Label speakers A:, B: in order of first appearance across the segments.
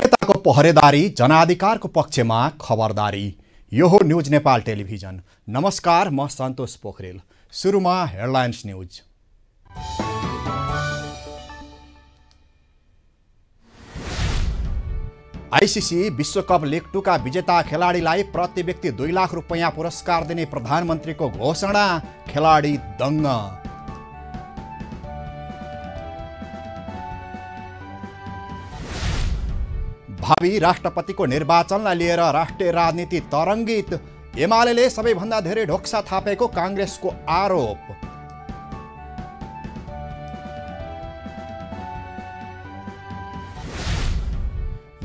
A: नेताको पहरेदारी जनाधिकारको पक्षमा खबरदारी। यो हो न्युज नेपाल टेलिभिजन। नमस्कार म सन्तोष पोखरेल। सुरुमा हेडलाइन्स न्युज। आइसिसी विश्वकप लिग टूका विजेता खेलाडीलाई प्रति व्यक्ति दुई लाख रुपियाँ पुरस्कार दिने प्रधानमन्त्रीको घोषणा। खेलाडी दङ्ग। भावी राष्ट्रपतिको निर्वाचनलाई लिएर राष्ट्रिय राजनीति तरङ्गित एमाले सबैभन्दा धेरै ढोक्सा थापेको काङ्ग्रेसको आरोप।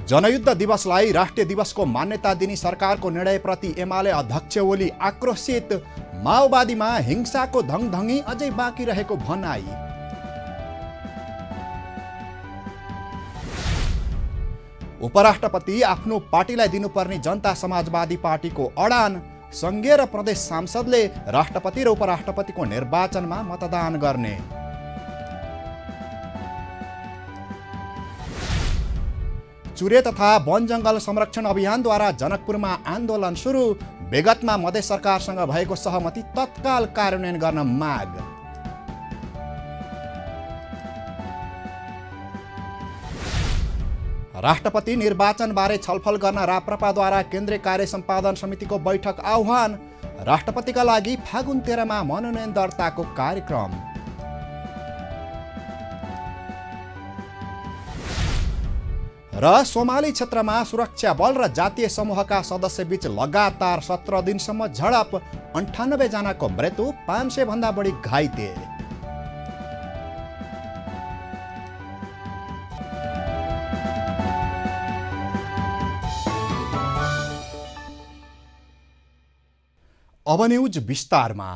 A: जनयुद्ध दिवसलाई राष्ट्रिय दिवसको मान्यता दिने सरकारको निर्णयप्रति एमाले अध्यक्ष ओली आक्रोशित माओवादीमा हिंसाको धङधङ्गी अझै बाँकी रहेको भनाई। उपराष्ट्रपति आफ्नो पार्टीलाई दिनुपर्ने जनता समाजवादी पार्टीको अडान सङ्घीय र प्रदेश सांसदले राष्ट्रपति र उपराष्ट्रपतिको निर्वाचनमा मतदान गर्ने। चुरे तथा वन जङ्गल संरक्षण अभियानद्वारा जनकपुरमा आन्दोलन सुरु विगतमा मधेस सरकारसँग भएको सहमति तत्काल कार्यान्वयन गर्न माग। राष्ट्रपति निर्वाचनबारे छलफल गर्न राप्रपाद्वारा केन्द्रीय कार्य सम्पादन समितिको बैठक आह्वान राष्ट्रपतिका लागि फागुन तेह्रमा मनोनयन दर्ताको कार्यक्रम। र सोमाली क्षेत्रमा सुरक्षा बल र जातीय समूहका सदस्यबीच लगातार सत्र दिनसम्म झडप अन्ठानब्बे जनाको मृत्यु पाँच सय भन्दा बढी घाइते। अब न्युज विस्तारमा।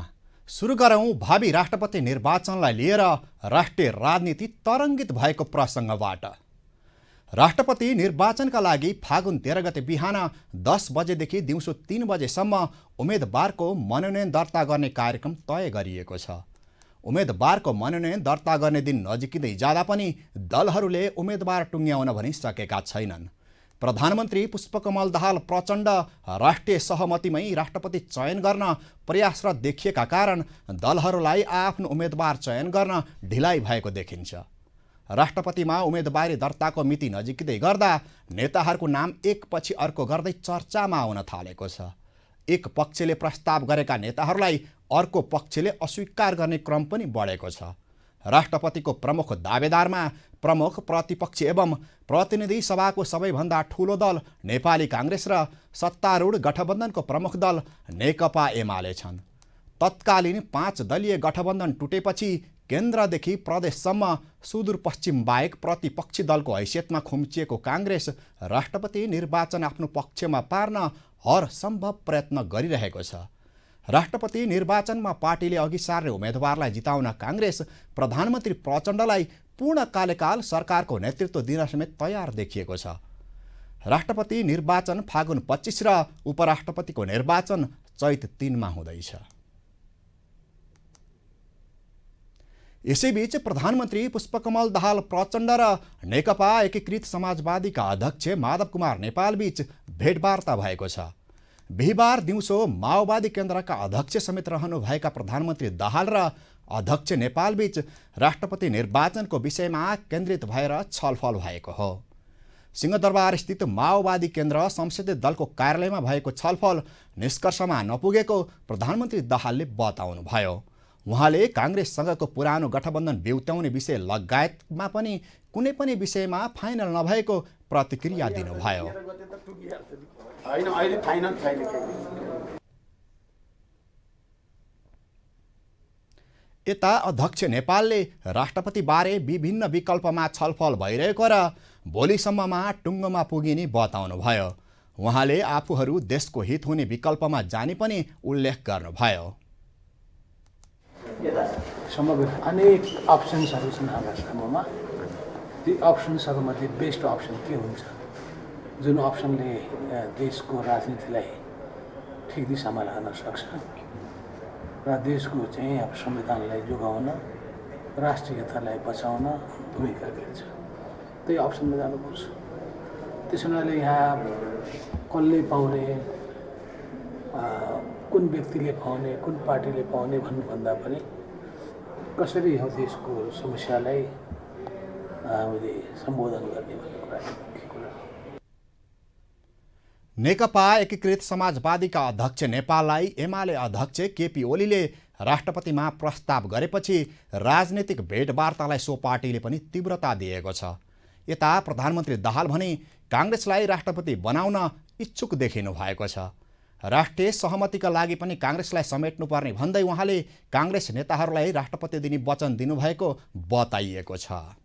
A: सुरु गरौँ भावी राष्ट्रपति निर्वाचनलाई लिएर राष्ट्रिय राजनीति तरङ्गित भएको प्रसङ्गबाट। राष्ट्रपति निर्वाचनका लागि फागुन तेह्र गते बिहान दस बजेदेखि दिउँसो तिन बजेसम्म उम्मेदवारको मनोनयन दर्ता गर्ने कार्यक्रम तय गरिएको छ। उम्मेदवारको मनोनयन दर्ता गर्ने दिन नजिकिँदै जाँदा पनि दलहरूले उम्मेदवार टुङ्ग्याउन भनिसकेका छैनन्। प्रधानमन्त्री पुष्पकमल दाहाल प्रचण्ड राष्ट्रिय सहमतिमै राष्ट्रपति चयन गर्न प्रयासरत देखिएका कारण दलहरूलाई आफ्नो उम्मेदवार चयन गर्न ढिलाइ भएको देखिन्छ। राष्ट्रपतिमा उम्मेदवारी दर्ताको मिति नजिकै गर्दा नेताहरूको नाम एकपछि अर्को गर्दै चर्चामा आउन थालेको छ। एक पक्षले प्रस्ताव गरेका नेताहरूलाई अर्को पक्षले अस्वीकार गर्ने क्रम पनि बढेको छ। राष्ट्रपतिको प्रमुख दावेदारमा प्रमुख प्रतिपक्ष एवं प्रतिनिधि सभाको सबैभन्दा ठुलो दल नेपाली काङ्ग्रेस र सत्तारूढ गठबन्धनको प्रमुख दल नेकपा एमाले छन्। तत्कालीन पाँच दलीय गठबन्धन टुटेपछि केन्द्रदेखि प्रदेशसम्म सुदूरपश्चिम बाहेक प्रतिपक्षी दलको हैसियतमा खुम्चिएको काङ्ग्रेस राष्ट्रपति निर्वाचन आफ्नो पक्षमा पार्न हर सम्भव प्रयत्न गरिरहेको छ। राष्ट्रपति निर्वाचनमा पार्टीले अघि सार्ने उम्मेदवारलाई जिताउन काङ्ग्रेस प्रधानमन्त्री प्रचण्डलाई पूर्ण कार्यकाल सरकारको नेतृत्व दिन समेत तयार देखिएको छ। राष्ट्रपति निर्वाचन फागुन पच्चिस र उपराष्ट्रपतिको निर्वाचन चैत तिनमा हुँदैछ। यसैबीच प्रधानमन्त्री पुष्पकमल दाहाल प्रचण्ड र नेकपा एकीकृत समाजवादीका अध्यक्ष माधव कुमार नेपालबीच भेटवार्ता भएको छ। बिहिबार दिउँसो माओवादी केन्द्रका अध्यक्ष समेत रहनुभएका प्रधानमन्त्री दाहाल र अध्यक्ष नेपालबीच राष्ट्रपति निर्वाचनको विषयमा केन्द्रित भएर छलफल भएको हो। सिंहदरबार स्थित माओवादी केन्द्र संसदीय दलको कार्यालयमा भएको छलफल निष्कर्षमा नपुगेको प्रधानमन्त्री दाहालले बताउनुभयो। उहाँले काङ्ग्रेससँगको पुरानो गठबन्धन बेउत्याउने विषय लगायतमा पनि कुनै पनि विषयमा फाइनल नभएको प्रतिक्रिया दिनुभयो। यता अध्यक्ष नेपालले राष्ट्रपतिबारे विभिन्न विकल्पमा छलफल भइरहेको र भोलिसम्ममा टुङ्गोमा पुगिने बताउनुभयो। उहाँले आफूहरू देशको हित हुने विकल्पमा जाने पनि उल्लेख गर्नुभयो।
B: अनेक अप्सन्सहरू छन् हाम्रा सामुमा ती अप्सन्सहरूमध्ये बेस्ट अप्सन के हुन्छ? जुन अप्सनले देशको राजनीतिलाई ठिक दिशामा लान सक्छ र देशको चाहिँ अब संविधानलाई जोगाउन राष्ट्रियतालाई बचाउन भूमिका खेल्छ। त्यही अप्सनमा जानुपर्छ। त्यसो हुनाले यहाँ कसले पाउने कुन व्यक्तिले पाउने कुन पार्टीले पाउने भन्नुभन्दा पनि कसरी यो देशको समस्यालाई हामीले सम्बोधन गर्ने भन्ने कुरा।
A: नेकपा एकीकृत समाजवादीका अध्यक्ष नेपाललाई एमाले अध्यक्ष केपी ओलीले राष्ट्रपतिमा प्रस्ताव गरेपछि राजनीतिक भेटवार्तालाई सो पार्टीले पनि तीव्रता दिएको छ। यता प्रधानमन्त्री दाहाल भने काङ्ग्रेसलाई राष्ट्रपति बनाउन इच्छुक देखिनु भएको छ। राष्ट्रिय सहमतिका लागि पनि काङ्ग्रेसलाई समेट्नुपर्ने भन्दै उहाँले काङ्ग्रेस नेताहरूलाई राष्ट्रपति दिने वचन दिनुभएको बताइएको छ।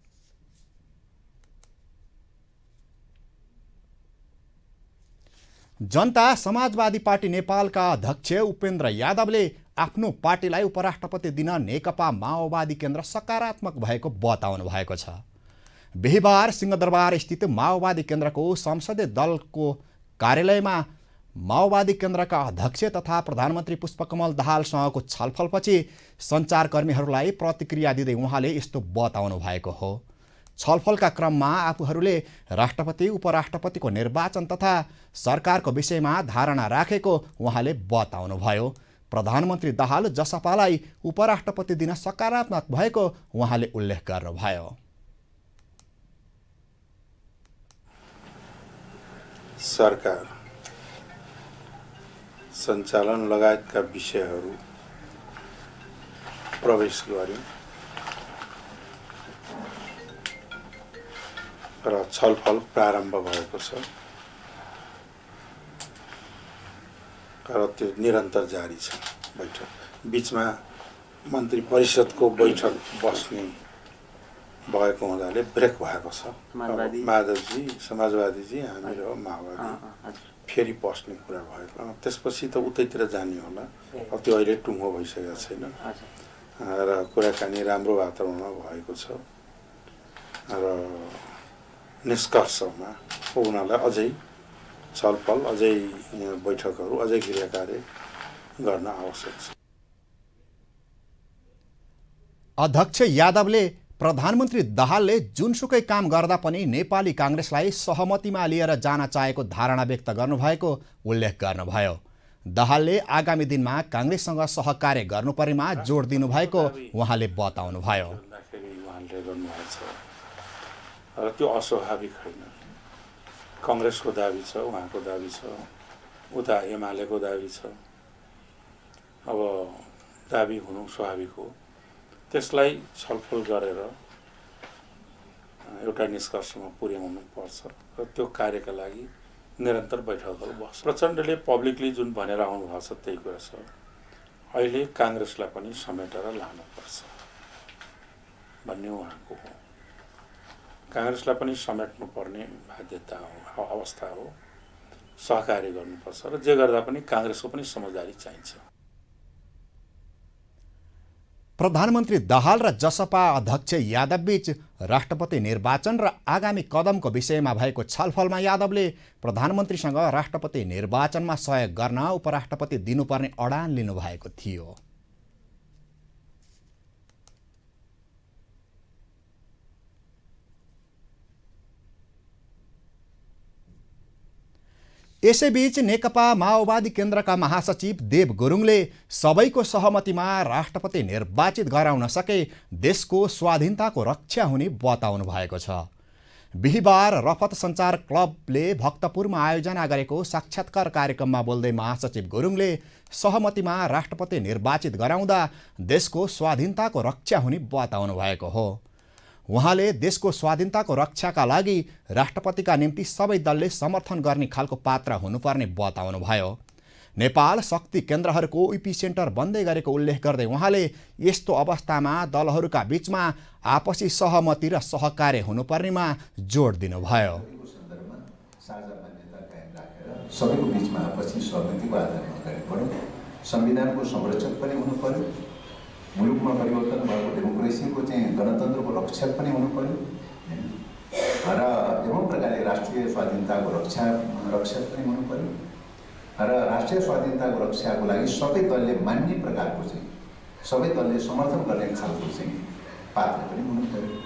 A: जनता समाजवादी पार्टी नेपालका अध्यक्ष उपेन्द्र यादवले आफ्नो पार्टीलाई उपराष्ट्रपति दिन नेकपा माओवादी केन्द्र सकारात्मक भएको बताउनु भएको छ। बिहिबार सिंहदरबार स्थित माओवादी केन्द्रको संसदीय दलको कार्यालयमा माओवादी केन्द्रका अध्यक्ष तथा प्रधानमन्त्री पुष्पकमल दाहालसँगको छलफलपछि सञ्चारकर्मीहरूलाई प्रतिक्रिया दिँदै उहाँले यस्तो बताउनु भएको हो। छलफलका क्रममा आफूहरूले राष्ट्रपति उपराष्ट्रपतिको निर्वाचन तथा सरकारको विषयमा धारणा राखेको उहाँले बताउनुभयो। प्रधानमन्त्री दाहाल जसपालाई उपराष्ट्रपति दिन सकारात्मक भएको उहाँले उल्लेख गर्नुभयो।
C: सरकार सञ्चालन लगायतका विषयहरू प्रवेश गर्यो र छलफल प्रारम्भ भएको छ। र त्यो निरन्तर जारी छ बैठक। बिचमा मन्त्री परिषदको बैठक बस्ने भएको हुनाले ब्रेक भएको छ। माधवजी समाजवादीजी हामी र माओवादी फेरि पस्ने कुरा भएको। त्यसपछि त उतैतिर जाने होला। अब त्यो अहिले टुङ्गो भइसकेको छैन। र कुराकानी राम्रो वातावरणमा भएको छ। र निष्कर्षमा पुग्नलाई अझै छलफल अझै बैठकहरू अझै कार्य गर्न आवश्यक छ।
A: अध्यक्ष यादवले प्रधानमन्त्री दाहालले जुनसुकै काम गर्दा पनि नेपाली काङ्ग्रेसलाई सहमतिमा लिएर जान चाहेको धारणा व्यक्त गर्नुभएको उल्लेख गर्नुभयो। दाहालले आगामी दिनमा काङ्ग्रेससँग सहकार्य गर्नुपर्नेमा जोड दिनुभएको उहाँले बताउनुभयो।
C: र त्यो अस्वाभाविक होइन। कङ्ग्रेसको दाबी छ उहाँको दाबी छ उता एमालेको दाबी छ। अब दाबी हुनु स्वाभाविक हो। त्यसलाई छलफल गरेर एउटा निष्कर्षमा पुर्याउनु पर्छ र त्यो कार्यका लागि निरन्तर बैठकहरू बस्छ। प्रचण्डले पब्लिकली जुन भनेर आउनुभएको छ त्यही कुरा छ। अहिले काङ्ग्रेसलाई पनि समेटेर लानुपर्छ भन्ने उहाँको हो। काङ्ग्रेसलाई पनि समेट्नुपर्ने बाध्यता हो अवस्था हो। सहकार्य गर्नुपर्छ र जे गर्दा पनि काङ्ग्रेसको पनि समझदारी चाहिन्छ।
A: प्रधानमन्त्री दाहाल र जसपा अध्यक्ष यादवबीच राष्ट्रपति निर्वाचन र आगामी कदमको विषयमा भएको छलफलमा यादवले प्रधानमन्त्रीसँग राष्ट्रपति निर्वाचनमा सहयोग गर्न उपराष्ट्रपति दिनुपर्ने अडान लिनुभएको थियो। यसैबीच नेकपा माओवादी केन्द्रका महासचिव देव गुरुङले सबैको सहमतिमा राष्ट्रपति निर्वाचित गराउन सके देशको स्वाधीनताको रक्षा हुने बताउनु भएको छ। बिहिबार रफत सञ्चार क्लबले भक्तपुरमा आयोजना गरेको साक्षात्कार कार्यक्रममा बोल्दै महासचिव गुरुङले सहमतिमा राष्ट्रपति निर्वाचित गराउँदा देशको स्वाधीनताको रक्षा हुने बताउनु भएको हो। उहाँले देशको स्वाधीनताको रक्षाका लागि राष्ट्रपतिका निम्ति सबै दलले समर्थन गर्ने खालको पात्र हुनुपर्ने बताउनुभयो। नेपाल शक्ति केन्द्रहरूको इपी सेन्टर बन्दै गरेको उल्लेख गर्दै उहाँले यस्तो अवस्थामा दलहरूका बीचमा आपसी सहमति र सहकार्य हुनुपर्नेमा जोड दिनुभयो।
D: सबैको बिचमा आपसी संविधानको संरक्षक पनि हुनु पर्यो मुलुकमा परिवर्तन भएको डेमोक्रेसीको चाहिँ गणतन्त्रको रक्षक पनि हुनु पऱ्यो र एवं प्रकारले राष्ट्रिय स्वाधीनताको रक्षा रक्षक पनि हुनु पऱ्यो र राष्ट्रिय स्वाधीनताको रक्षाको लागि सबै दलले मान्ने प्रकारको चाहिँ सबै दलले समर्थन गर्ने खालको चाहिँ पात्र पनि हुनु पऱ्यो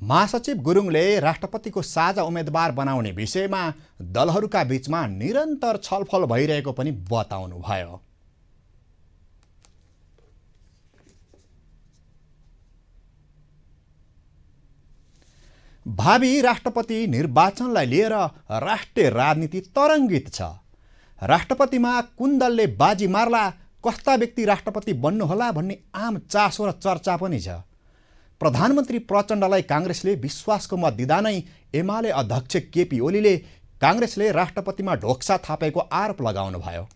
A: महासचिव गुरुङले राष्ट्रपतिको साझा उम्मेद्वार बनाउने विषयमा दलहरूका बीचमा निरन्तर छलफल भइरहेको पनि बताउनुभयो। भावी राष्ट्रपति निर्वाचनलाई लिएर राष्ट्रिय राजनीति तरङ्गित छ। राष्ट्रपतिमा कुन दलले बाजी मार्ला कस्ता व्यक्ति राष्ट्रपति बन्नुहोला भन्ने आम चासो र चर्चा पनि छ। प्रधानमन्त्री प्रचण्डलाई काङ्ग्रेसले विश्वासको मत दिँदा नै एमाले अध्यक्ष केपी ओलीले काङ्ग्रेसले राष्ट्रपतिमा ढोक्सा थापेको आरोप लगाउनुभयो।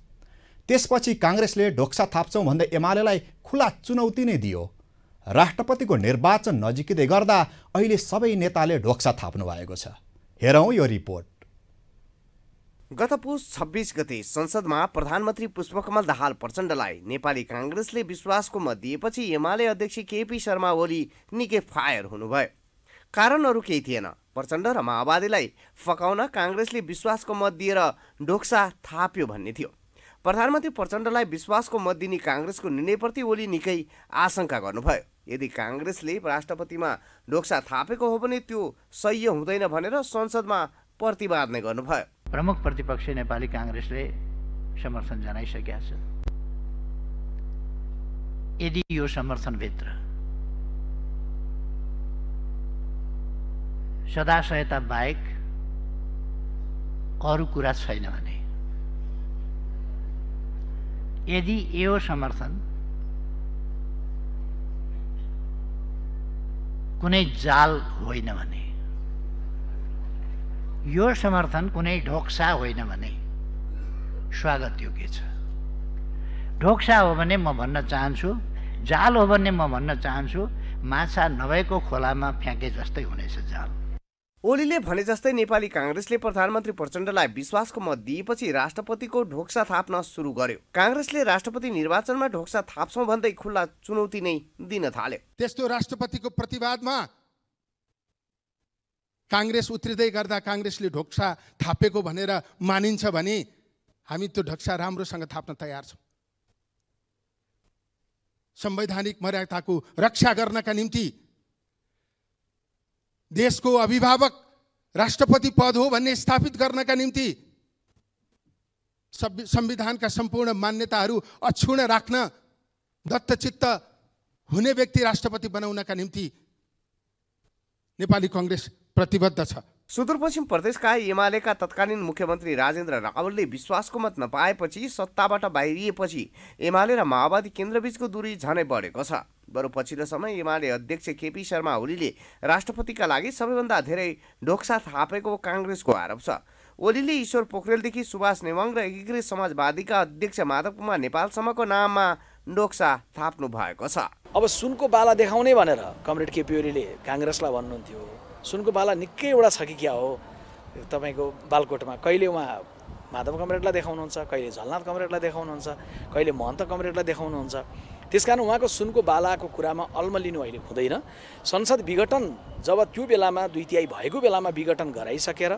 A: त्यसपछि काङ्ग्रेसले ढोक्सा थाप्छौँ भन्दै एमालेलाई खुला चुनौती नै दियो। राष्ट्रपतिको निर्वाचन नजिकै गर्दा अहिले सबै नेताले ढोक्सा थाप्नु भएको छ। हेरौँ यो रिपोर्ट।
E: गत पुस छब्बिस गते संसदमा प्रधानमन्त्री पुष्पकमल दाहाल प्रचण्डलाई नेपाली काङ्ग्रेसले विश्वासको मत दिएपछि एमाले अध्यक्ष केपी शर्मा ओली निकै फायर हुनुभयो। कारणहरू केही थिएन। प्रचण्ड र माओवादीलाई फकाउन काङ्ग्रेसले विश्वासको मत दिएर ढोक्सा थाप्यो भन्ने थियो। प्रधानमन्त्री प्रचण्डलाई विश्वासको मत दिने काङ्ग्रेसको निर्णयप्रति ओली निकै आशंका गर्नुभयो। यदि काङ्ग्रेसले राष्ट्रपतिमा ढोक्सा थापेको हो भने त्यो सह्य हुँदैन भनेर संसदमा प्रतिवाद नै गर्नुभयो।
F: प्रमुख प्रतिपक्ष नेपाली काङ्ग्रेसले समर्थन जनाइसकेका छ यदि यो समर्थनभित्र सदाशयता बाहेक अरू कुरा छैन भने यदि यो समर्थन कुनै जाल होइन भने। यो समर्थन कुनै ढोक्सा होइन भने। स्वागत योग्य छ? ढोक्सा हो भने म भन्न चाहन्छु जाल हो भने म भन्न चाहन्छु माछा नभएको खोलामा फ्याँके जस्तै हुनेछ जाल।
E: ओलीले भने जस्तै नेपाली काङ्ग्रेसले प्रधानमन्त्री प्रचण्डलाई विश्वासको मत दिएपछि राष्ट्रपतिको ढोक्सा थाप्न सुरु गर्यो। काङ्ग्रेसले राष्ट्रपति निर्वाचनमा ढोक्सा थाप्छौँ भन्दै खुल्ला चुनौती नै दिन थाल्यो।
G: त्यस्तो राष्ट्रपतिको प्रतिवादमा काङ्ग्रेस उत्रिँदै गर्दा काङ्ग्रेसले ढोक्सा थापेको भनेर मानिन्छ भने हामी त्यो ढोक्सा राम्रोसँग थाप्न तयार छौँ। संवैधानिक मर्यादाको रक्षा गर्नका निम्ति देशको अभिभावक राष्ट्रपति पद हो भन्ने स्थापित गर्नका निम्ति संविधानका सम्पूर्ण मान्यताहरू अक्षुण राख्न दत्तचित्त हुने व्यक्ति राष्ट्रपति बनाउनका निम्ति नेपाली कङ्ग्रेस प्रतिबद्ध छ।
E: सुदूरपश्चिम प्रदेशका एमालेका तत्कालीन मुख्यमन्त्री राजेन्द्र रावलले विश्वासको मत नपाएपछि सत्ताबाट बाहिरिएपछि एमाले र माओवादी केन्द्रबीचको दूरी झनै बढेको छ। बरु पछिल्लो समय एमाले अध्यक्ष केपी शर्मा ओलीले राष्ट्रपतिका लागि सबैभन्दा धेरै ढोक्सा थापेको काङ्ग्रेसको आरोप छ। ओलीले ईश्वर पोखरेलदेखि सुभाष नेवाङ र एकीकृत समाजवादीका अध्यक्ष माधव कुमार नेपालसम्मको नाममा डोक्सा थाप्नु भएको छ।
H: अब सुनको बाला देखाउने भनेर कमरेड केपी ओलीले काङ्ग्रेसलाई भन्नुहुन्थ्यो। सुनको बाला निकै एउटा छ कि क्या हो? तपाईँको बालकोटमा कहिले उहाँ माधव कमरेडलाई देखाउनुहुन्छ कहिले झलनाथ कमरेडलाई देखाउनुहुन्छ कहिले महन्त कमरेडलाई देखाउनुहुन्छ? त्यस कारण उहाँको सुनको बालाको कुरामा अल्मलिनु अहिले हुँदैन। संसद विघटन जब त्यो बेलामा दुई तिहाई भएको बेलामा विघटन गराइसकेर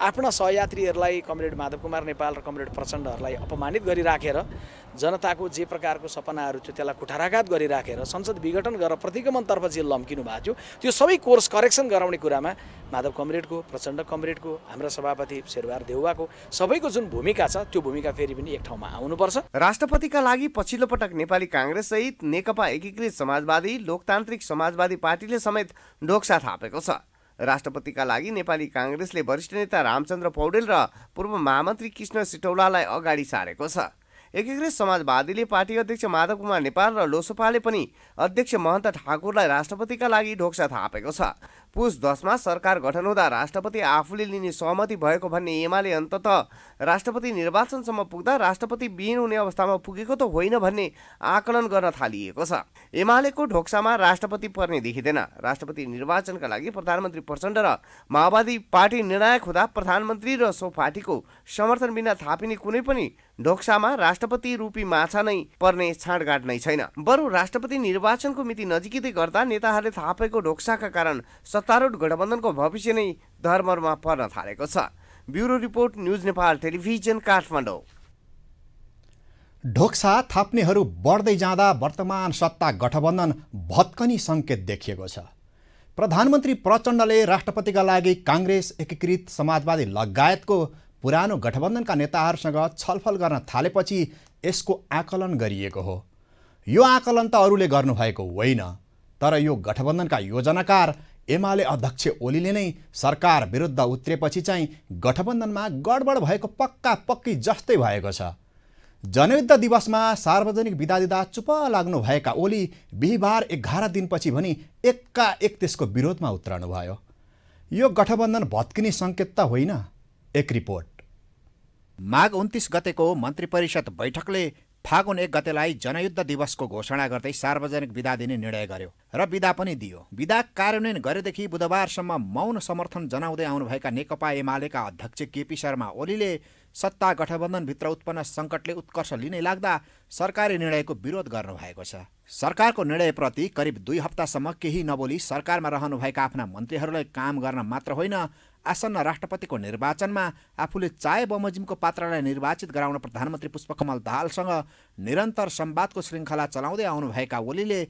H: आफ्ना सहयात्रीहरूलाई कमरेड माधव कुमार नेपाल र कमरेड प्रचण्डहरूलाई अपमानित गरिराखेर जनताको जे प्रकारको सपनाहरू थियो त्यसलाई कुठाराघात गरिराखेर संसद विघटन गरेर प्रतिगमनतर्फ जे लम्किनु भएको थियो त्यो सबै कोर्स करेक्सन गराउने कुरामा माधव कमरेडको प्रचण्ड कमरेडको हाम्रा सभापति शेरबहार देउवाको सबैको जुन भूमिका छ त्यो भूमिका फेरि पनि एक ठाउँमा आउनुपर्छ।
E: राष्ट्रपतिका लागि पछिल्लो पटक नेपाली काङ्ग्रेस सहित नेकपा एकीकृत समाजवादी लोकतान्त्रिक समाजवादी पार्टीले समेत ढोक्सा थापेको छ। राष्ट्रपतिका लागि नेपाली काङ्ग्रेसले वरिष्ठ नेता रामचन्द्र पौडेल र पूर्व महामन्त्री कृष्ण सिटौलालाई अगाडि सारेको छ। एकीकृत समाजवादीले पार्टी अध्यक्ष माधव कुमार नेपाल र लोसपाले पनि अध्यक्ष महन्त ठाकुरलाई राष्ट्रपतिका लागि ढोक्सा थापेको छ। पुस दसमा सरकार गठन हुँदा राष्ट्रपति आफूले लिने सहमति भएको भन्ने एमाले अन्तत राष्ट्रपति निर्वाचनसम्म पुग्दा राष्ट्रपति विहीन हुने अवस्थामा पुगेको त होइन भन्ने आकलन गर्न थालिएको छ। एमालेको ढोक्सामा राष्ट्रपति पर्ने देखिँदैन। राष्ट्रपति निर्वाचनका लागि प्रधानमन्त्री प्रचण्ड र माओवादी पार्टी निर्णायक हुँदा प्रधानमन्त्री र सो पार्टीको समर्थन बिना थापिने कुनै पनि ढोक्सामा राष्ट्रपति रूपी माछा नै पर्ने छाँडगाँड नै छैन। बरु राष्ट्रपति निर्वाचनको मिति नजिकै गर्दा नेताहरूले थापेको ढोक्साका कारण सत्तारूढ गठबन्धनको भविष्य नै धर्ममा पर्न थालेको छ। Bureau report news Nepal television Kathmandu.
A: ढोक्सा थाप्नेहरू बढ्दै जाँदा वर्तमान सत्ता गठबन्धन भत्कनी सङ्केत देखिएको छ। प्रधानमन्त्री प्रचण्डले राष्ट्रपतिका लागि काङ्ग्रेस एकीकृत समाजवादी लगायतको पुरानो गठबन्धनका नेताहरूसँग छलफल गर्न थालेपछि यसको आकलन गरिएको हो। यो आकलन त अरूले गर्नुभएको होइन तर यो गठबन्धनका योजनाकार एमाले अध्यक्ष ओलीले नै सरकार विरुद्ध उत्रेपछि चाहिँ गठबन्धनमा गडबड भएको पक्का पक्की जस्तै भएको छ। जनयुद्ध दिवसमा सार्वजनिक बिदा दिँदा चुप लाग्नुभएका ओली बिहिबार एघार दिनपछि भने एकाएक त्यसको विरोधमा उत्रनु भयो यो गठबन्धन भत्किने सङ्केत त होइन एक रिपोर्ट।
I: माघ उन्तिस गतेको मन्त्री परिषद बैठकले फागुन एक गतेलाई जनयुद्ध दिवसको घोषणा गर्दै सार्वजनिक विदा दिने निर्णय गर्यो र विदा पनि दियो। विदा कार्यान्वयन गरेदेखि बुधबारसम्म मौन समर्थन जनाउँदै आउनुभएका नेकपा एमालेका अध्यक्ष केपी शर्मा ओलीले सत्ता गठबन्धनभित्र उत्पन्न सङ्कटले उत्कर्ष लिनै लाग्दा सरकारी निर्णयको विरोध गर्नुभएको छ। सरकारको निर्णयप्रति करिब दुई हप्तासम्म केही नबोली सरकारमा रहनुभएका आफ्ना मन्त्रीहरूलाई काम गर्न मात्र होइन आसन्न राष्ट्रपतिको निर्वाचनमा आफूले चाय बमोजिमको पात्रलाई निर्वाचित गराउन प्रधानमन्त्री पुष्पकमल दाहालसँग निरन्तर संवादको श्रृङ्खला चलाउँदै आउनुभएका ओलीले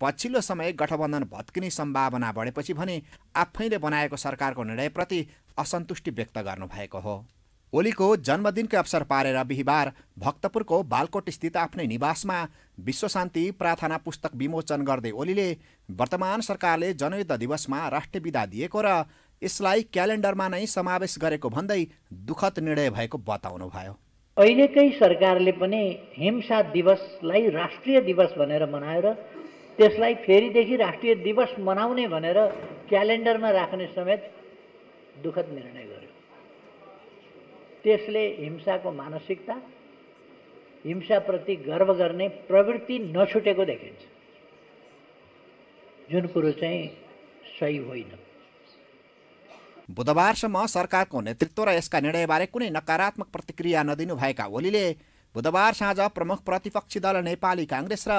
I: पछिल्लो समय गठबन्धन भत्किने सम्भावना बढेपछि भने आफैले बनाएको सरकारको निर्णयप्रति असन्तुष्टि व्यक्त गर्नुभएको हो। ओलीको जन्मदिनको अवसर पारेर बिहिबार भक्तपुरको बालकोट स्थित आफ्नै निवासमा विश्वशान्ति प्रार्थना पुस्तक विमोचन गर्दै ओलीले वर्तमान सरकारले जनयुद्ध दिवसमा राष्ट्रिय विदा दिएको र यसलाई क्यालेन्डरमा नै समावेश गरेको भन्दै दुःखद निर्णय भएको बताउनुभयो
F: अहिलेकै सरकारले पनि हिंसा दिवसलाई राष्ट्रिय दिवस भनेर मनाएर त्यसलाई फेरिदेखि राष्ट्रिय दिवस मनाउने भनेर क्यालेन्डरमा राख्ने समेत दुःखद निर्णय गर्यो। त्यसले हिंसाको मानसिकता हिंसाप्रति गर्व गर्ने प्रवृत्ति नछुटेको देखिन्छ। जुन कुरो चाहिँ सही होइन।
I: बुधबारसम्म सरकारको नेतृत्व र यसका निर्णयबारे कुनै नकारात्मक प्रतिक्रिया नदिनुभएका ओलीले बुधबार साँझ प्रमुख प्रतिपक्षी दल नेपाली काङ्ग्रेस र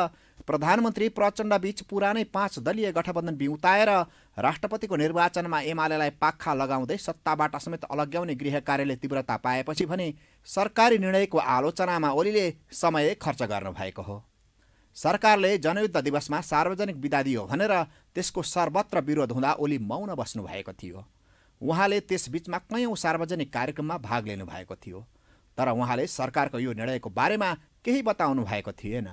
I: प्रधानमन्त्री प्रचण्डबीच पुरानै पाँच दलीय गठबन्धन बिउताएर राष्ट्रपतिको निर्वाचनमा एमालेलाई पाखा लगाउँदै सत्ताबाट समेत अलग्याउने गृह कार्यले तीव्रता पाएपछि भने सरकारी निर्णयको आलोचनामा ओलीले समय खर्च गर्नुभएको हो। सरकारले जनयुद्ध दिवसमा सार्वजनिक बिदा दियो भनेर त्यसको सर्वत्र विरोध हुँदा ओली मौन बस्नुभएको थियो। उहाँले त्यसबीचमा कैयौँ सार्वजनिक कार्यक्रममा भाग लिनुभएको थियो तर उहाँले सरकारको यो निर्णयको बारेमा केही बताउनु भएको थिएन।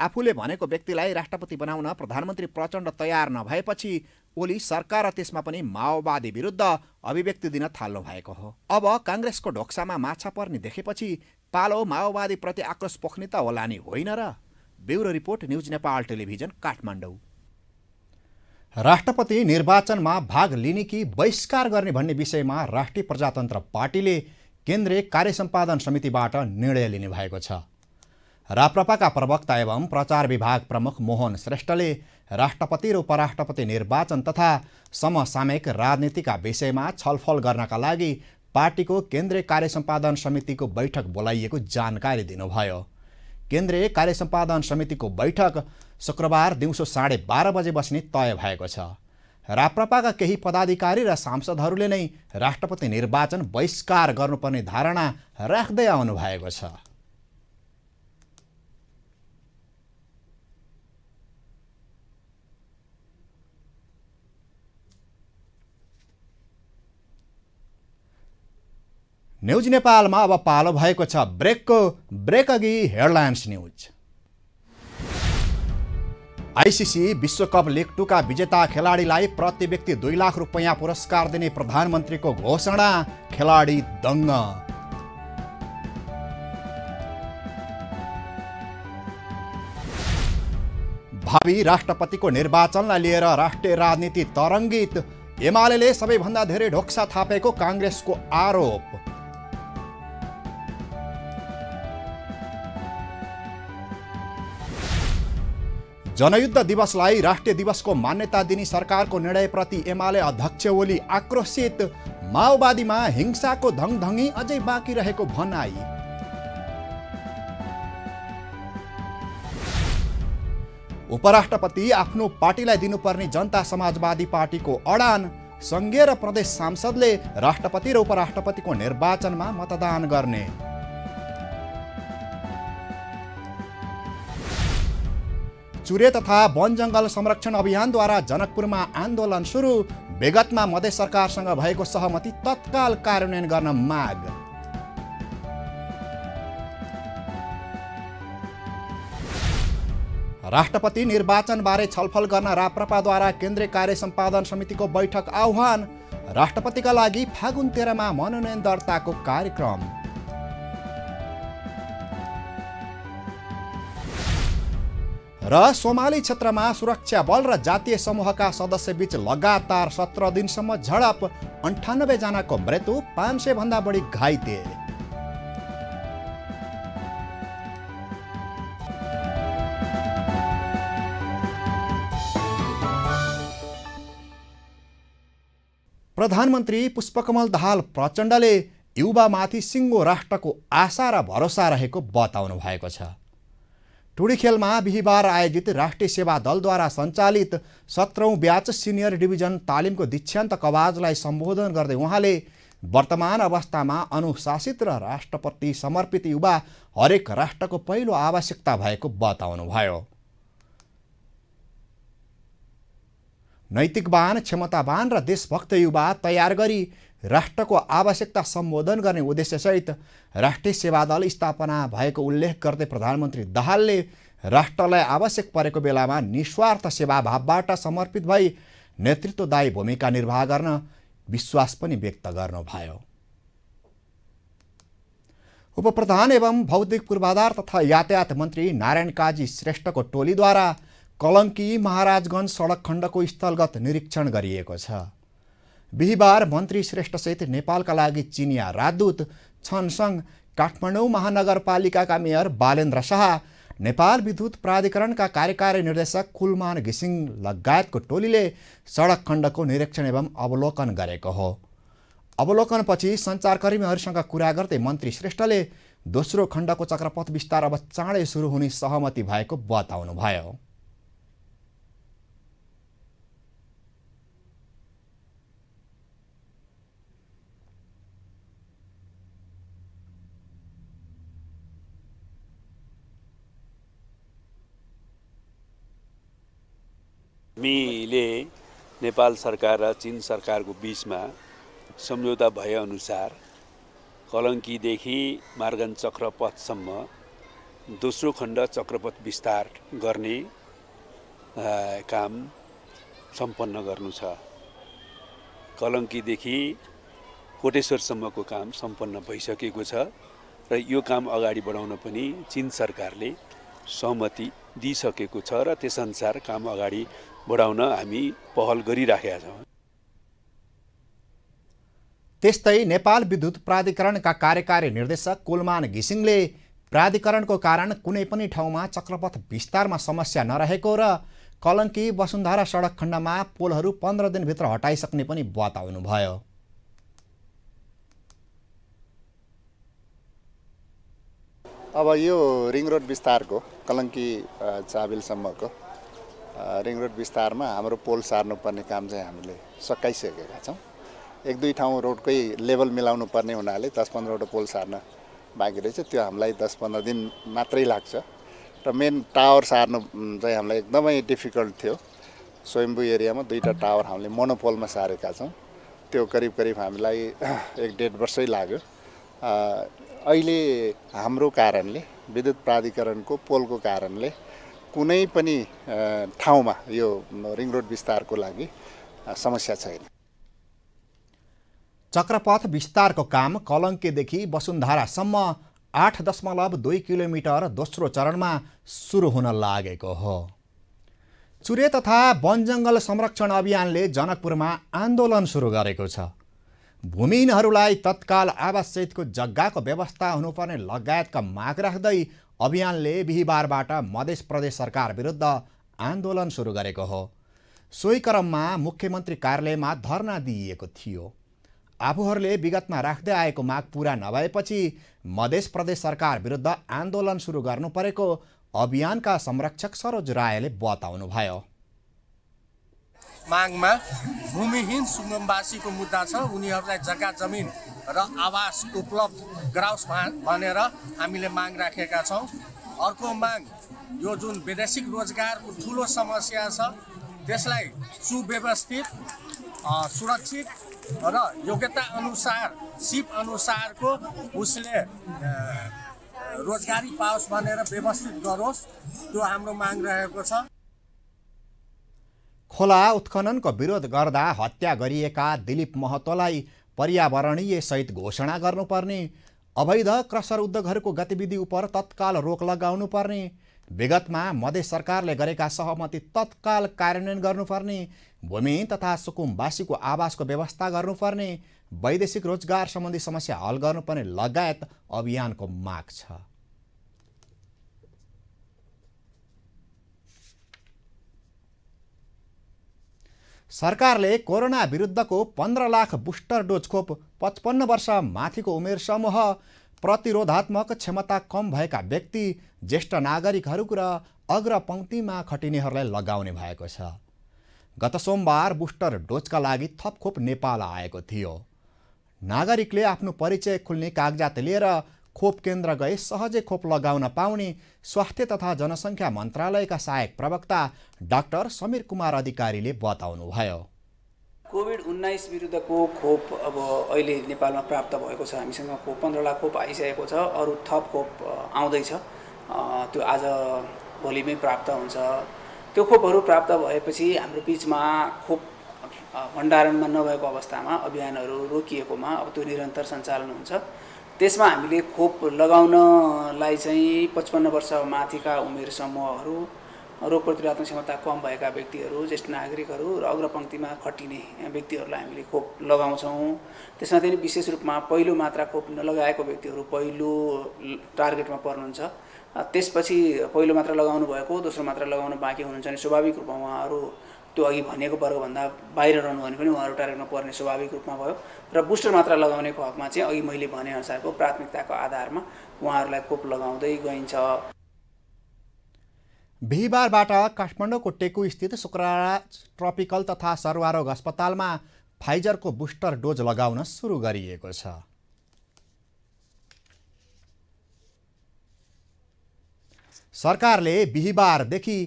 I: आफूले भनेको व्यक्तिलाई राष्ट्रपति बनाउन प्रधानमन्त्री प्रचण्ड तयार नभएपछि ओली सरकार र त्यसमा पनि माओवादी विरुद्ध अभिव्यक्ति दिन थाल्नु भएको हो। अब काङ्ग्रेसको ढोक्सामा माछा पर्ने देखेपछि पालो माओवादीप्रति आक्रोश पोख्ने त होला नि होइन र? Bureau report news Nepal television Kathmandu.
A: राष्ट्रपति निर्वाचनमा भाग लिने कि बहिष्कार गर्ने भन्ने विषयमा राष्ट्रिय प्रजातन्त्र पार्टीले केन्द्रीय कार्य सम्पादन समितिबाट निर्णय लिने भएको छ। राप्रपाका प्रवक्ता एवं प्रचार विभाग प्रमुख मोहन श्रेष्ठले राष्ट्रपति र उपराष्ट्रपति निर्वाचन तथा समसामयिक राजनीतिका विषयमा छलफल गर्नका लागि पार्टीको केन्द्रीय कार्य सम्पादन समितिको बैठक बोलाइएको जानकारी दिनुभयो। केन्द्रीय कार्य सम्पादन समितिको बैठक शुक्रबार दिउँसो साढे बाह्र बजे बस्ने तय भएको छ। राप्रपाका केही पदाधिकारी र सांसदहरूले नै राष्ट्रपति निर्वाचन बहिष्कार गर्नुपर्ने धारणा राख्दै आउनु भएको छ। न्युज नेपालमा अब पालो भएको छ ब्रेकको ब्रेक अघि हेडलाइन्स न्युज। आइसिसी विश्वकप लिग टूका विजेता खेलाडीलाई प्रति व्यक्ति दुई लाख रुपियाँ पुरस्कार दिने प्रधानमन्त्रीको घोषणा खेलाडी दङ्ग। भावी राष्ट्रपतिको निर्वाचनलाई लिएर राष्ट्रिय राजनीति तरङ्गित एमाले सबैभन्दा धेरै ढोक्सा थापेको काङ्ग्रेसको आरोप। जनयुद्ध दिवसलाई राष्ट्रिय दिवसको मान्यता दिने सरकारको निर्णयप्रति एमाले अध्यक्ष ओली आक्रोशित। माओवादीमा हिंसाको धङधङ्गी अझै बाँकी रहेको भनाई। उपराष्ट्रपति आफ्नो पार्टीलाई दिनुपर्ने जनता समाजवादी पार्टीको अडान सङ्घीय र प्रदेश सांसदले राष्ट्रपति र उपराष्ट्रपतिको निर्वाचनमा मतदान गर्ने। चुरे तथा वन जङ्गल संरक्षण अभियानद्वारा जनकपुरमा आन्दोलन सुरु। विगतमा मधेस सरकारसँग भएको सहमति तत्काल कार्यान्वयन गर्न माग। राष्ट्रपति निर्वाचनबारे छलफल गर्न राप्रपाद्वारा केन्द्रीय कार्य सम्पादन समितिको बैठक आह्वान। राष्ट्रपतिका लागि फागुन तेह्रमा मनोनयन दर्ताको कार्यक्रम। र सोमाली क्षेत्रमा सुरक्षा बल र जातीय समूहका सदस्यबीच लगातार सत्र दिनसम्म झडप अन्ठानब्बे जनाको मृत्यु पाँच सय भन्दा बढी घाइते। प्रधानमन्त्री पुष्पकमल दाहाल प्रचण्डले युवामाथि सिङ्गो राष्ट्रको आशा र भरोसा रहेको बताउनु भएको छ। टुडीखेलमा बिहिबार आयोजित राष्ट्रिय सेवा दलद्वारा सञ्चालित सत्रौँ ब्याच सिनियर डिभिजन तालिमको दीक्षान्त कवाजलाई सम्बोधन गर्दै उहाँले वर्तमान अवस्थामा अनुशासित र राष्ट्रप्रति समर्पित युवा हरेक राष्ट्रको पहिलो आवश्यकता भएको बताउनुभयो। नैतिकवान क्षमतावान र देशभक्त युवा तयार गरी राष्ट्रको आवश्यकता सम्बोधन गर्ने उद्देश्यसहित राष्ट्रिय सेवा दल स्थापना भएको उल्लेख गर्दै प्रधानमन्त्री दाहालले राष्ट्रलाई आवश्यक परेको बेलामा निस्वार्थ सेवाभावबाट समर्पित भई नेतृत्वदायी भूमिका निर्वाह गर्न विश्वास पनि व्यक्त गर्नुभयो। उपप्रधान एवं भौतिक पूर्वाधार तथा यातायात मन्त्री नारायण काजी श्रेष्ठको टोलीद्वारा कलङ्की महाराजगञ्ज सडक खण्डको स्थलगत निरीक्षण गरिएको छ। बिहिबार मन्त्री श्रेष्ठसहित नेपालका लागि चिनिया राजदूत छनसङ काठमाडौँ महानगरपालिकाका मेयर बालेन्द्र शाह नेपाल विद्युत प्राधिकरणका कार्यकारी निर्देशक कुलमान घिसिङ लगायतको टोलीले सडक खण्डको निरीक्षण एवं अवलोकन गरेको हो। अवलोकनपछि सञ्चारकर्मीहरूसँग कुरा गर्दै मन्त्री श्रेष्ठले दोस्रो खण्डको चक्रपथ विस्तार अब चाँडै सुरु हुने सहमति भएको बताउनुभयो।
J: हामीले नेपाल सरकार र चिन सरकारको बिचमा सम्झौता भएअनुसार कलङ्कीदेखि मार्गन चक्रपथसम्म दोस्रो खण्ड चक्रपथ विस्तार गर्ने काम सम्पन्न गर्नु छ। कलङ्कीदेखि कोटेश्वरसम्मको काम सम्पन्न भइसकेको छ र यो काम अगाडि बढाउन पनि चिन सरकारले सहमति दिइसकेको छ र त्यसअनुसार काम अगाडि बढाउन हामी पहल गरिराखेका छौँ।
A: त्यस्तै नेपाल विद्युत प्राधिकरणका कार्यकारी निर्देशक कुलमान घिसिङले प्राधिकरणको कारण कुनै पनि ठाउँमा चक्रपथ विस्तारमा समस्या नरहेको र कलङ्की वसुन्धरा सडक खण्डमा पोलहरू पन्ध्र दिनभित्र हटाइसक्ने पनि बताउनुभयो।
K: अब यो रिङ रोड विस्तारको कलङ्की चाबिलसम्मको रिङ रोड विस्तारमा हाम्रो पोल सार्नुपर्ने काम चाहिँ हामीले सकाइसकेका छौँ। एक दुई ठाउँ रोडकै लेभल मिलाउनु पर्ने हुनाले दस पन्ध्रवटा पोल सार्न बाँकी रहेछ। त्यो हामीलाई दस पन्ध्र दिन मात्रै लाग्छ। र मेन टावर सार्नु चाहिँ हामीलाई एकदमै डिफिकल्ट थियो। स्वयम्भू एरियामा दुईवटा टावर हामीले मोनोपोलमा सारेका छौँ। त्यो करिब करिब हामीलाई एक डेढ वर्षै लाग्यो। अहिले हाम्रो कारणले विद्युत प्राधिकरणको पोलको कारणले कुनै पनि ठाउँमा यो रिङ रोड विस्तारको लागि समस्या छैन।
A: चक्रपथ विस्तारको काम कलङ्केदेखि वसुन्धारासम्म आठ दशमलव दुई किलोमिटर दोस्रो चरणमा सुरु हुन लागेको हो। चुरे तथा वन जङ्गल संरक्षण अभियानले जनकपुरमा आन्दोलन सुरु गरेको छ। भूमिहीनहरूलाई तत्काल आवाससहितको जग्गाको व्यवस्था हुनुपर्ने लगायतका माग राख्दै अभियानले बिहिबारबाट मध्य प्रदेश सरकार विरुद्ध आन्दोलन सुरु गरेको हो। सोही क्रममा मुख्यमन्त्री कार्यालयमा धरना दिइएको थियो। आफूहरूले विगतमा राख्दै आएको माग पुरा नभएपछि मध्य प्रदेश सरकार विरुद्ध आन्दोलन सुरु गर्नु परेको अभियानका संरक्षक सरोज रायले बताउनुभयो।
L: मागमा भूमिहीन सुगमवासीको मुद्दा छ। उनीहरूलाई जग्गा जमिन र आवास उपलब्ध गराओस् भनेर हामीले माग राखेका छौँ। अर्को माग यो जुन वैदेशिक रोजगारको ठुलो समस्या छ त्यसलाई सुव्यवस्थित सुरक्षित र योग्यता अनुसार सिप अनुसारको उसले रोजगारी पाओस् भनेर व्यवस्थित गरोस् त्यो हाम्रो माग रहेको छ।
A: खोला उत्खननको विरोध गर्दा हत्या गरिएका दिलीप महतोलाई पर्यावरणीय सहित घोषणा गर्नुपर्ने अवैध क्रसर उद्योगहरूको गतिविधि उप तत्काल रोक लगाउनु पर्ने विगतमा मधेस सरकारले गरेका सहमति तत्काल कार्यान्वयन गर्नुपर्ने भूमि तथा सुकुमवासीको आवासको व्यवस्था गर्नुपर्ने वैदेशिक रोजगार सम्बन्धी समस्या हल गर्नुपर्ने लगायत अभियानको माग छ। सरकारले कोरोना विरुद्धको पन्ध्र लाख बुस्टर डोज खोप पचपन्न वर्ष माथिको उमेर समूह प्रतिरोधात्मक क्षमता कम भएका व्यक्ति ज्येष्ठ नागरिकहरूको र अग्रपङ्क्तिमा खटिनेहरूलाई लगाउने भएको छ। गत सोमबार बुस्टर डोजका लागि थप खोप नेपाल आएको थियो। नागरिकले आफ्नो परिचय खुल्ने कागजात लिएर खोप केन्द्र गए सहजै खोप लगाउन पाउने स्वास्थ्य तथा जनसङ्ख्या मन्त्रालयका सहायक प्रवक्ता डाक्टर समीर कुमार अधिकारीले बताउनुभयो।
M: कोभिड उन्नाइस विरुद्धको खोप अब अहिले नेपालमा प्राप्त भएको छ। हामीसँग खोप लाख खोप आइसकेको छ। अरू थप खोप आउँदैछ। त्यो आज भोलिमै प्राप्त हुन्छ। त्यो खोपहरू प्राप्त भएपछि हाम्रो बिचमा खोप भण्डारणमा नभएको अवस्थामा अभियानहरू रोकिएकोमा अब त्यो निरन्तर सञ्चालन हुन्छ। त्यसमा हामीले खोप लगाउनलाई चाहिँ पचपन्न वर्ष माथिका उमेर समूहहरू रोग प्रतिरोधात्मक क्षमता कम भएका व्यक्तिहरू ज्येष्ठ नागरिकहरू र अग्रपङ्क्तिमा खटिने व्यक्तिहरूलाई हामीले खोप लगाउँछौँ। त्यसमा चाहिँ विशेष रूपमा पहिलो मात्रा खोप नलगाएको व्यक्तिहरू पहिलो टार्गेटमा पर्नुहुन्छ। त्यसपछि पहिलो मात्रा लगाउनु भएको दोस्रो मात्रा लगाउन बाँकी हुनुहुन्छ भने स्वाभाविक रूपमा उहाँहरू त्यो अघि भनेको वर्गभन्दा बाहिर रहनु भने पनि उहाँहरू टार्गेटमा पर्ने स्वाभाविक रूपमा भयो र बुस्टर मात्रा लगाउनेको हकमा चाहिँ अघि मैले भनेअनुसारको प्राथमिकताको आधारमा उहाँहरूलाई खोप लगाउँदै गइन्छ।
A: बिहिबारबाट काठमाडौँको टेकु स्थित शुक्रारा ट्रपिकल तथा सर्वारोग अस्पतालमा फाइजरको बुस्टर डोज लगाउन सुरु गरिएको छ। सरकारले बिहिबारदेखि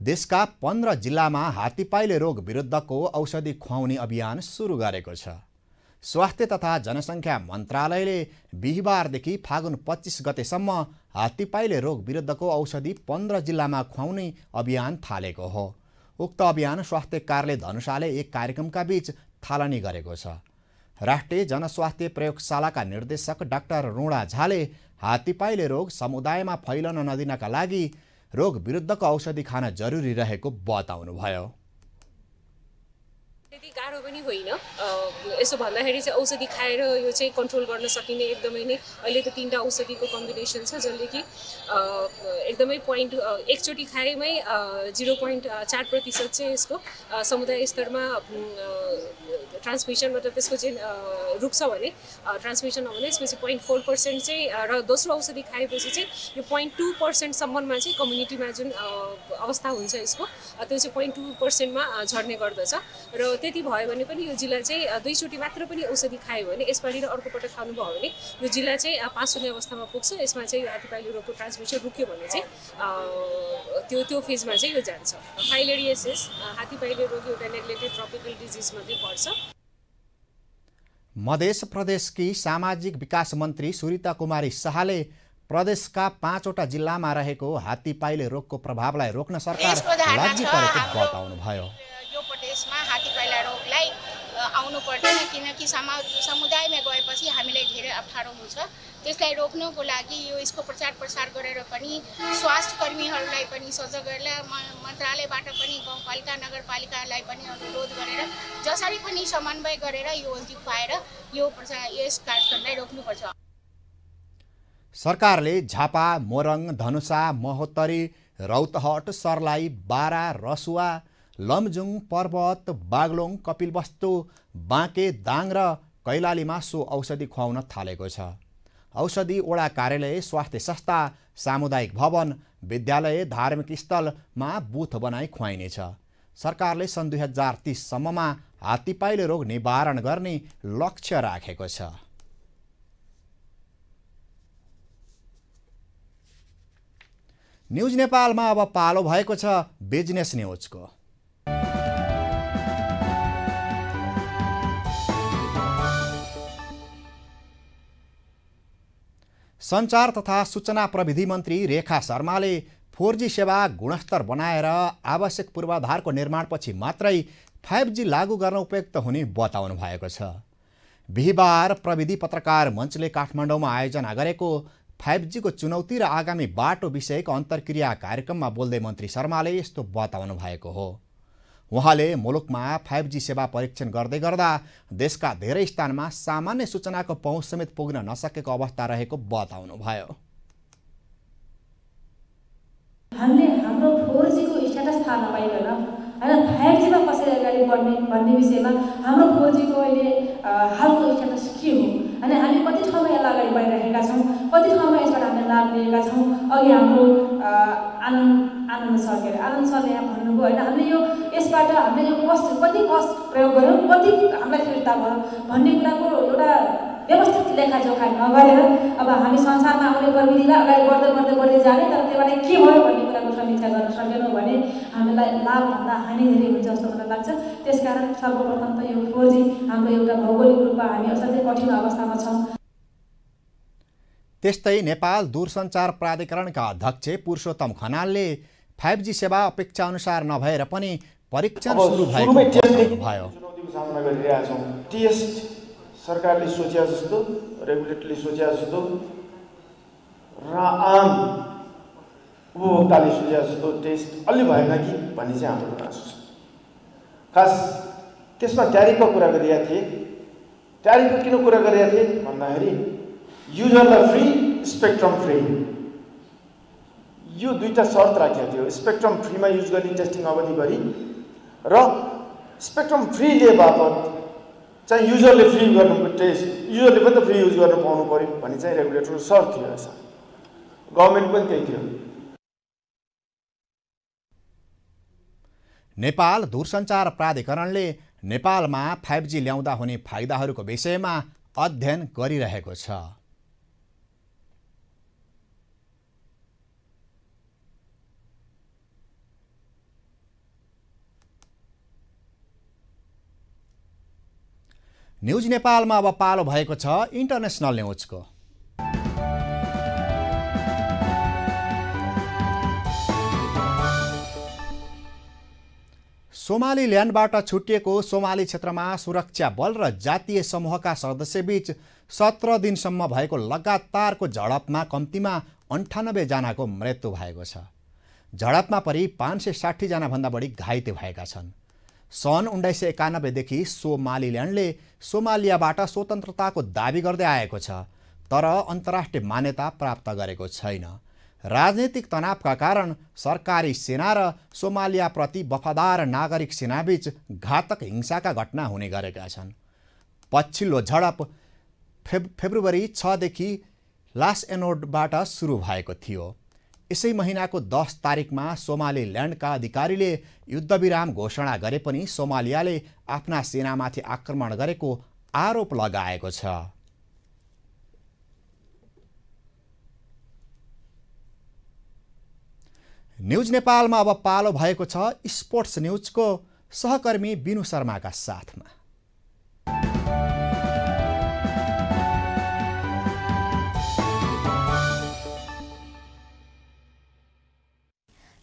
A: देशका पन्ध्र जिल्लामा हात्तीपाइले रोग विरुद्धको औषधि खुवाउने अभियान सुरु गरेको छ। स्वास्थ्य तथा जनसङ्ख्या मन्त्रालयले बिहिबारदेखि फागुन पच्चिस गतेसम्म हात्तीपाइले रोग विरुद्धको औषधि पन्ध्र जिल्लामा खुवाउने अभियान थालेको हो। उक्त अभियान स्वास्थ्य कार्यालय धनुषाले एक कार्यक्रमका बीच थालनी गरेको छ। राष्ट्रिय जनस्वास्थ्य प्रयोगशालाका निर्देशक डाक्टर रुणा झाले हात्तीपाइले रोग समुदायमा फैलन नदिनका लागि रोग विरुद्धको औषधि खान जरुरी रहेको बताउनुभयो।
N: त्यति गाह्रो पनि होइन। यसो भन्दाखेरि चाहिँ औषधि खाएर यो चाहिँ कन्ट्रोल गर्न सकिने एकदमै नै अहिले त तिनवटा औषधिको कम्बिनेसन छ जसले कि एकदमै पोइन्ट एकचोटि खाएमै जिरो पोइन्ट चार प्रतिशत चाहिँ यसको समुदाय स्तरमा ट्रान्समिसनबाट त्यसको चाहिँ रुक्छ भने ट्रान्समिसन भने यसपछि पोइन्ट फोर पर्सेन्ट चाहिँ र दोस्रो औषधि खाएपछि चाहिँ यो पोइन्ट टू पर्सेन्टसम्ममा चाहिँ कम्युनिटीमा जुन अवस्था हुन्छ यसको त्यो चाहिँ पोइन्ट टू पर्सेन्टमा झर्ने गर्दछ। र त्यति भयो भने पनि यो जिल्ला चाहिँ दुईचोटि मात्र पनि औषधि खायो भने यसपालि र अर्को पटक खानुभयो भने यो जिल्ला चाहिँ पास हुने अवस्थामा पुग्छ। यसमा चाहिँ हातीपाइले रोगको ट्रान्समिसन रुक्यो भने चाहिँ त्यो त्यो फेजमा चाहिँ यो जान्छ। फाइलेरियसिस हातीपाइले रोग एउटा नेग्लेक्टेड ट्रपिकल डिजिजमध्ये पर्छ।
A: मध्य प्रदेशकी सामाजिक विकास मन्त्री सुरिता कुमारी शाहले प्रदेशका पाँचवटा जिल्लामा रहेको हात्ती पाइले रोगको प्रभावलाई रोक्न सरकार लागि परेको बताउनुभयो।
O: आउनु पर्दैन किनकि समुदायमा गएपछि हामीलाई धेरै अप्ठ्यारो हुन्छ। त्यसलाई रोक्नको लागि यो यसको प्रचार प्रसार गरेर पनि स्वास्थ्य कर्मीहरूलाई पनि सजग गरेर मन्त्रालयबाट पनि गाउँपालिका नगरपालिकालाई पनि अनुरोध गरेर जसरी पनि समन्वय गरेर यो अल्छी खुवाएर यो प्रचार यस कार्यक्रमलाई रोक्नुपर्छ।
A: सरकारले झापा मोरङ धनुषा महोत्तरी रौतहट सर्लाही बारा रसुवा लमजुङ पर्वत बागलोङ कपिलवस्तु बाँके दाङ र कैलालीमा सो औषधि खुवाउन थालेको छ। औषधि वडा कार्यालय स्वास्थ्य संस्था सामुदायिक भवन विद्यालय धार्मिक स्थलमा बुथ बनाई खुवाइनेछ। सरकारले सन् दुई हजार तिससम्ममा हात्तीपाइले रोग निवारण गर्ने लक्ष्य राखेको छ। न्युज नेपालमा अब पालो भएको छ बिजनेस न्युजको। सञ्चार तथा सूचना प्रविधि मन्त्री रेखा शर्माले फोर जी सेवा गुणस्तर बनाएर आवश्यक पूर्वाधारको निर्माणपछि मात्रै फाइभ जी लागू गर्न उपयुक्त हुने बताउनु भएको छ। बिहिबार प्रविधि पत्रकार मञ्चले काठमाडौँमा आयोजना गरेको फाइभ जीको चुनौती र आगामी बाटो विषयको अन्तर्क्रिया कार्यक्रममा बोल्दै मन्त्री शर्माले यस्तो बताउनु भएको हो। उहाँले मुलुकमा फाइभ जी सेवा परीक्षण गर्दै गर्दा देशका धेरै स्थानमा सामान्य सूचनाको पहुँच समेत पुग्न नसकेको अवस्था रहेको बताउनुभयो।
P: हामीले हाम्रो फोर जीको स्ट्याटस थाहा नपाइकन होइन फाइभ जीमा कसरी अगाडि बढ्ने भन्ने विषयमा हाम्रो फोर जीको अहिले हालको स्ट्याटस के हो? अनि हामी कति ठाउँमा यसलाई अगाडि बढिरहेका छौँ? कति ठाउँमा यसबाट हामीले लाभ लिएका छौँ? अघि हाम्रो आनन्द आनन्द सर के अरे आनन्द सरले यहाँ भन्नुभयो होइन हामीले यो यसबाट हामीले यो कस्ट कति कस्ट प्रयोग गऱ्यौँ कति हामीलाई फिर्ता भयो? भन्ने कुराको एउटा व्यवस्थित लेखाजोखा नगरेर अब हामी संसारमा आउने प्रविधिलाई अगाडि बढ्दै बढ्दै बढ्दै जाने तर त्योबाट के भयो भन्ने कुराको समीक्षा गर्न सकेनौँ भने हामीलाई लाभभन्दा हानि धेरै हुन्छ जस्तो मलाई लाग्छ। त्यसकारण सर्वप्रथम त यो फोर जी हाम्रो एउटा भौगोलिक रूपमा हामी असाध्यै कठिन अवस्थामा छौँ।
A: त्यस्तै नेपाल दूरसञ्चार प्राधिकरणका अध्यक्ष पुरुषोत्तम खनालले फाइभ जी सेवा अपेक्षा अनुसार नभएर पनि परीक्षण सुरु भएको भयो।
Q: सामना गरिरहेका छौँ। टेस्ट सरकारले सोचे जस्तो रेगुलेटरले सोचे जस्तो र आम उपभोक्ताले सोचे जस्तो टेस्ट अलि भएन कि भन्ने चाहिँ हाम्रो गुनासो छ। खास त्यसमा ट्यारिफको कुरा गरिएका थिए। ट्यारिफको किन कुरा गरिएका थिए भन्दाखेरि युजरलाई फ्री स्पेक्ट्रम फ्री। यो दुईवटा सर्त राखेको थियो। स्पेक्ट्रम फ्रीमा युज गर्ने टेस्टिङ अवधिभरि र स्पेक्ट्रम फ्री लिए बापत चाहिँ युजरले फ्री गर्नु टेस्ट युजरले पनि त फ्री युज गर्नु पाउनु पऱ्यो भन्ने चाहिँ रेगुलेटरको सर्त थियो रहेछ गभर्मेन्ट पनि त्यही थियो।
A: नेपाल दूरसञ्चार प्राधिकरणले नेपालमा फाइभ जी ल्याउँदा हुने फाइदाहरूको विषयमा अध्ययन गरिरहेको छ। न्युज नेपालमा अब पालो भएको छ इन्टरनेसनल न्युजको। सोमालील्यान्डबाट छुटिएको सोमाली क्षेत्रमा सुरक्षा बल र जातीय समूहका सदस्यबीच सत्र दिनसम्म भएको लगातारको झडपमा कम्तीमा अन्ठानब्बेजनाको मृत्यु भएको छ। झडपमा परि पाँच सय साठीजनाभन्दा बढी घाइते भएका छन्। सन् उन्नाइस सय एकानब्बेदेखि सोमालील्यान्डले सोमालियाबाट स्वतन्त्रताको दावी गर्दै आएको छ तर अन्तर्राष्ट्रिय मान्यता प्राप्त गरेको छैन। राजनैतिक तनावका कारण सरकारी सेना र सोमालियाप्रति वफादार नागरिक सेनाबीच घातक हिंसाका घटना हुने गरेका छन्। पछिल्लो झडप फेब फेब्रुअरी छदेखि लास एनोडबाट सुरु भएको थियो। यसै महिनाको दस तारिकमा सोमालील्यान्डका अधिकारीले युद्धविराम घोषणा गरे पनि सोमालियाले आफ्ना सेनामाथि आक्रमण गरेको आरोप लगाएको छ। न्युज नेपालमा अब पालो भएको छ। स्पोर्ट्स न्युजको सहकर्मी बिनु शर्माका साथमा।